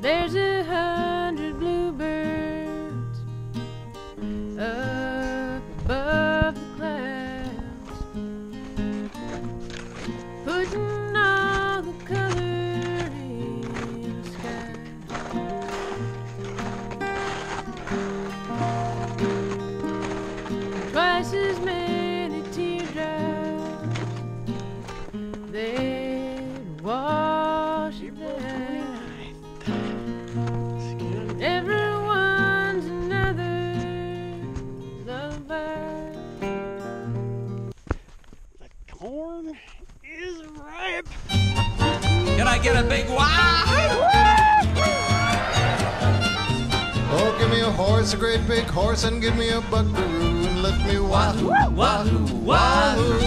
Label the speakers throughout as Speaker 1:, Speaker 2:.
Speaker 1: There's a hundred
Speaker 2: I get a big wow?
Speaker 3: Oh, give me a horse, a great big horse, and give me a buckaroo, and let me wahoo, wahoo, wahoo.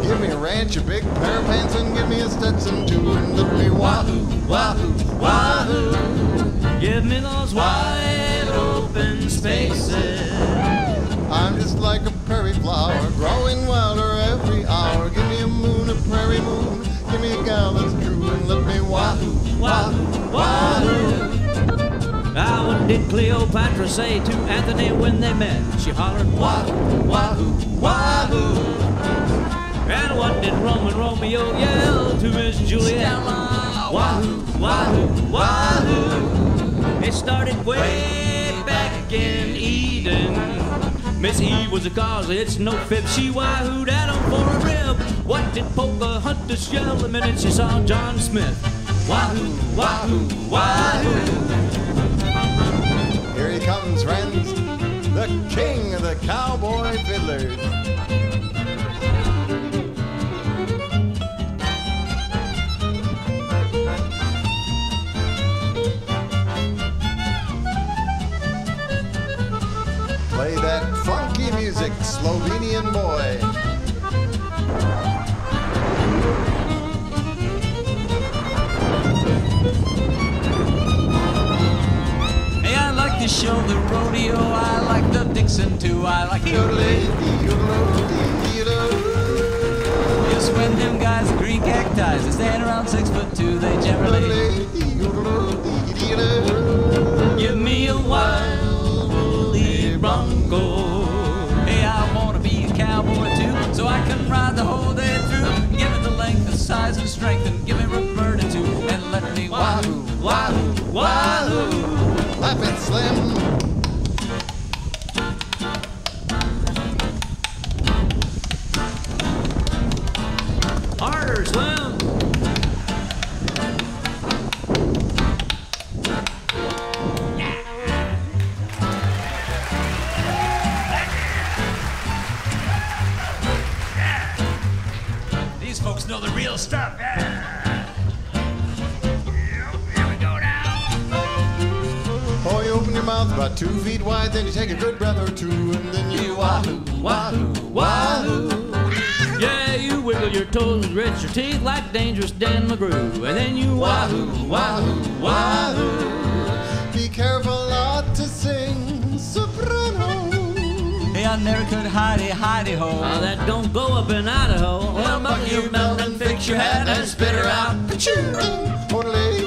Speaker 3: Give me a ranch, a big pair of pants, and give me a Stetson too, and let me wahoo, wahoo, wahoo.
Speaker 2: Give me those wide open spaces. Did Cleopatra say to Antony when they met? She hollered, Wahoo, Wahoo, Wahoo. And what did Roman Romeo yell to Miss Juliet? Wahoo, Wahoo, Wahoo. It started way back in Eden. Miss Eve was the cause, it's no fib. She wahooed Adam for a rib. What did Pocahontas yell the minute she saw John Smith? Wahoo, Wahoo, Wahoo.
Speaker 3: Fiddlers. Play that funky music, Slovenian boy.
Speaker 2: Show the rodeo. I like the Dixon too. I like Yes, when them guys are green cacti, they stand around six foot two. They generally give me a wild woolly bronco. Hey, I wanna be a cowboy too, so I can ride the whole day through. Give it the length, the size, and strength, and give me Roberta too, and let me wahoo, wahoo, wahoo.
Speaker 3: Clap it, Slim.
Speaker 2: Know the real stuff.
Speaker 3: Oh, you open your mouth about two feet wide, then you take a good breath or two, and then you wahoo, wahoo, wahoo.
Speaker 2: Yeah, you wiggle your toes and grit your teeth like dangerous Dan McGrew. And then you wahoo, wahoo, wahoo.
Speaker 3: Be careful
Speaker 2: I never could hidey, hidey ho. Oh, that don't go up in Idaho. Well, buckle your belt and fix your hat and spit her out.
Speaker 3: Oh, lady,